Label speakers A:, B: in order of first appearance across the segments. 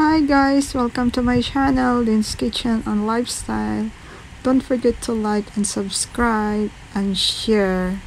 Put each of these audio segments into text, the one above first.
A: Hi guys, welcome to my channel, Lynn's Kitchen and Lifestyle. Don't forget to like and subscribe and share.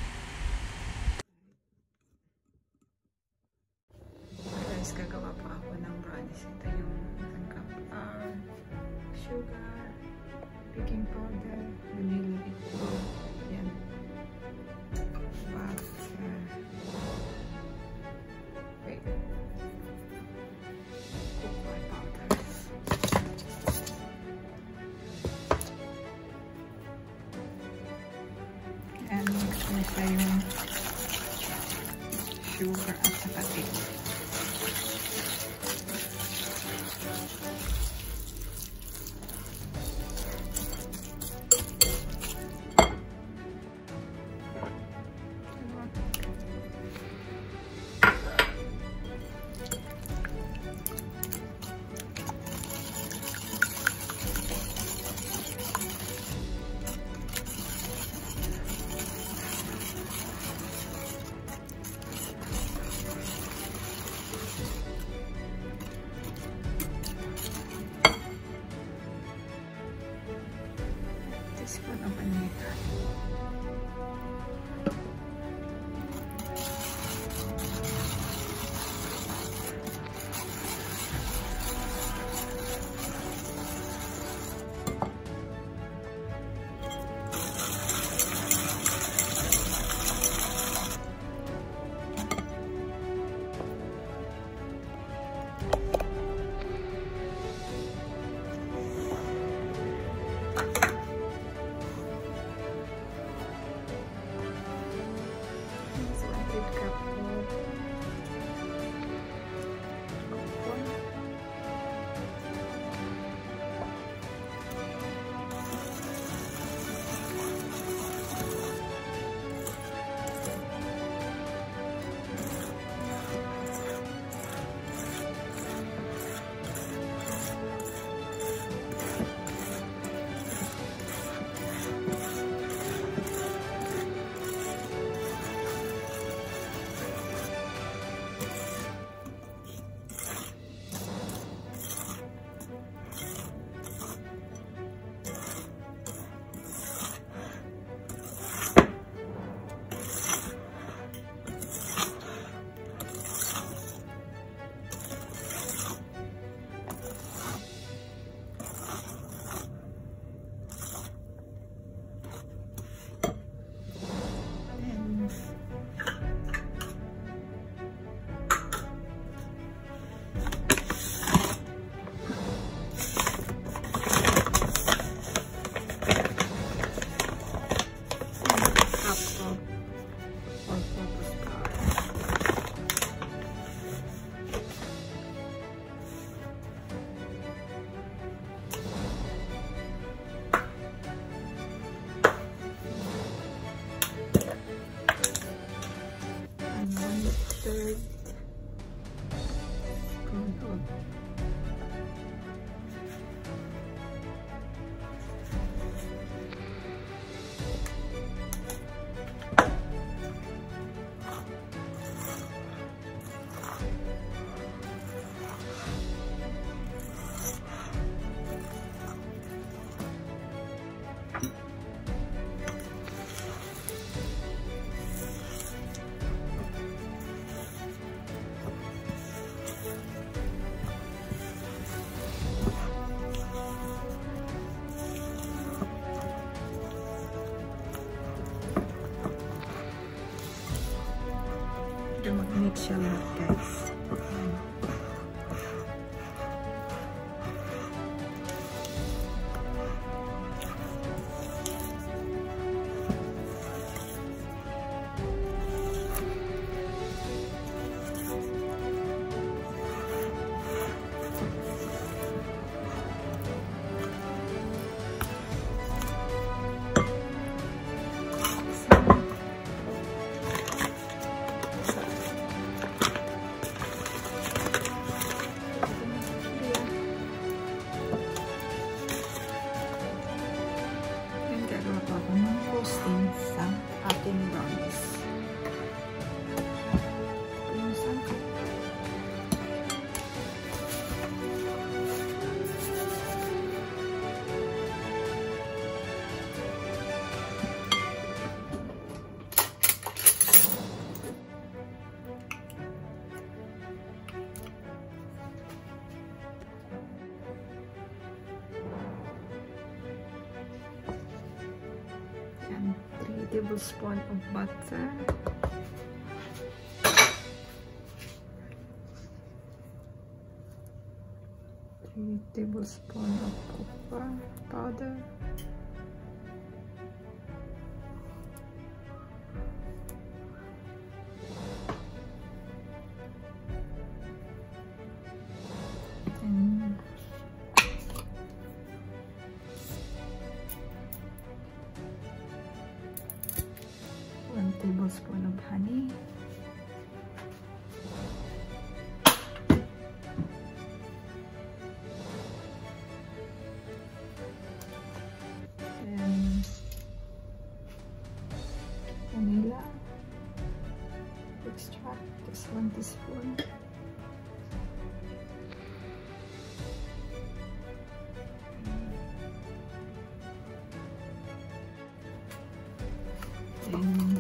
A: Tablespoon of butter. 3 tablespoon of cocoa powder. Tablespoon of honey. Then vanilla extract, just 1 teaspoon. Then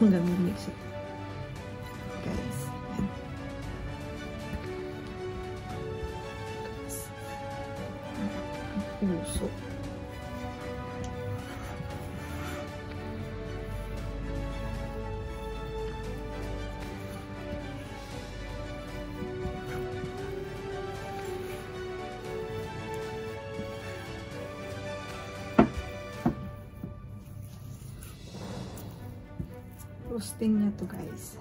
A: Mudah-mudahan bisa. Posting niya to guys.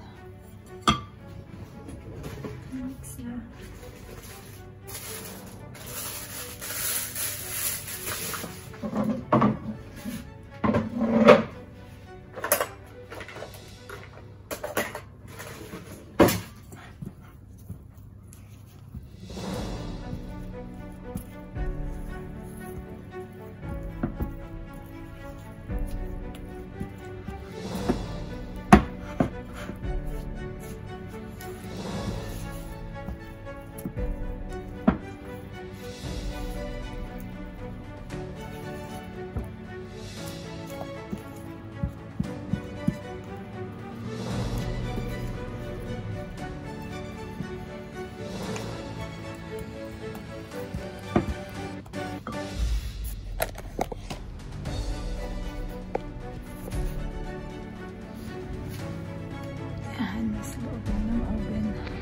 A: Yan, nasa loob na ng oven.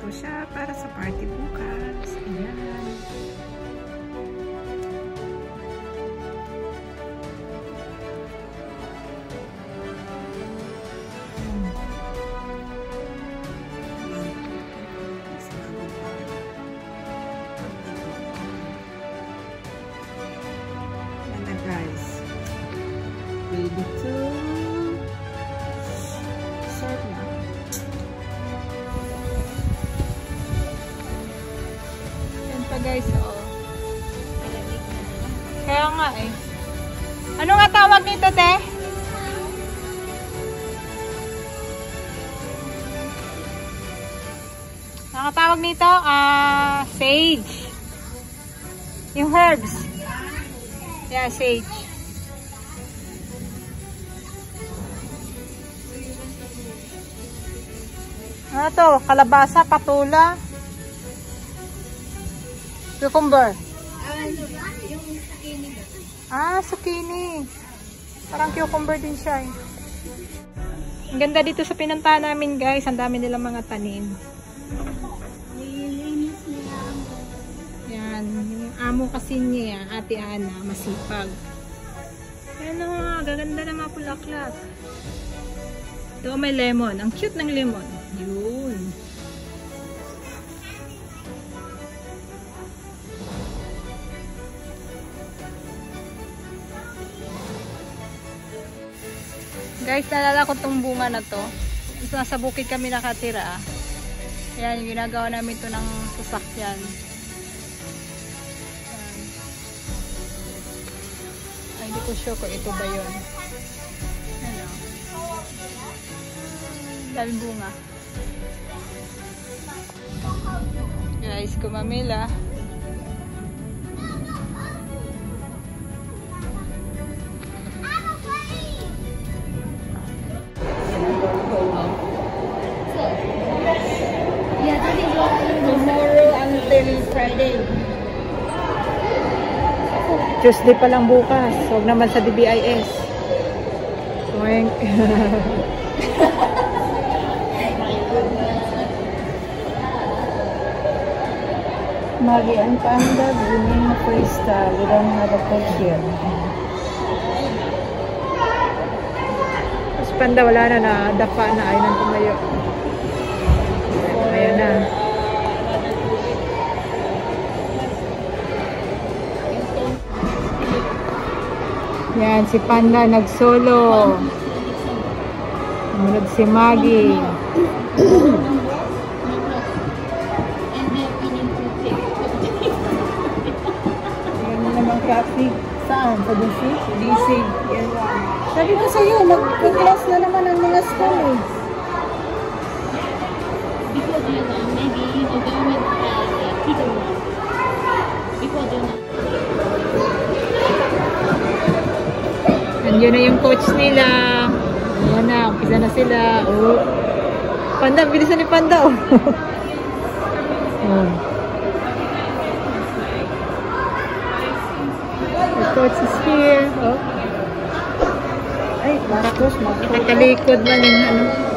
A: Po siya para sa party bukas. Ayan. lang. Eh. Ano nga tawag nito, te? Ano Nakatawag nito, ah, uh, sage. Yung herbs. Yeah, sage. Ano to? Kalabasa, patula, cucumber. Ano ba? Yung skinny ba? Ah, zucchini. Parang cucumber din siya eh. Ang ganda dito sa pinuntahan namin guys. Ang dami nilang mga tanim. Yan. Yung amo kasi niya, ate Ana, masipag. Ano, gaganda ng mga bulaklak. Ito may lemon. Ang cute ng lemon. Yun. Guys, nalala ko tong bunga na to. Nasa bukid kami nakatira. ah. Ayan, ginagawa namin to ng sasakyan. Ay, hindi ko sure kung ito ba yun. Ano? Dami bunga. Guys, kumamila. Tomorrow Tuesday pa lang bukas. Huwag naman sa DBIS. Oink.
B: Maggie and Panda bringing a freestyle. We don't have a cook here.
A: Tapos panda wala na na dapa na ay nang tumayo. Ayan na. Yan, si Panda nag-solo. Sumunod si Maggie.
B: Yan na naman traffic. Saan? Sa DC?
A: DC.
B: Yan lang. Sabi ko sa'yo, mag-class na naman ang mga school
A: Nandiyan na yung coach nila. Ayan na, umpisa na sila. Oh. Panda, bilisan ni Panda. Oh. The coach is here. Oh.
B: Ay, Marcos, Marcos.
A: Nakatalikod man yung ano.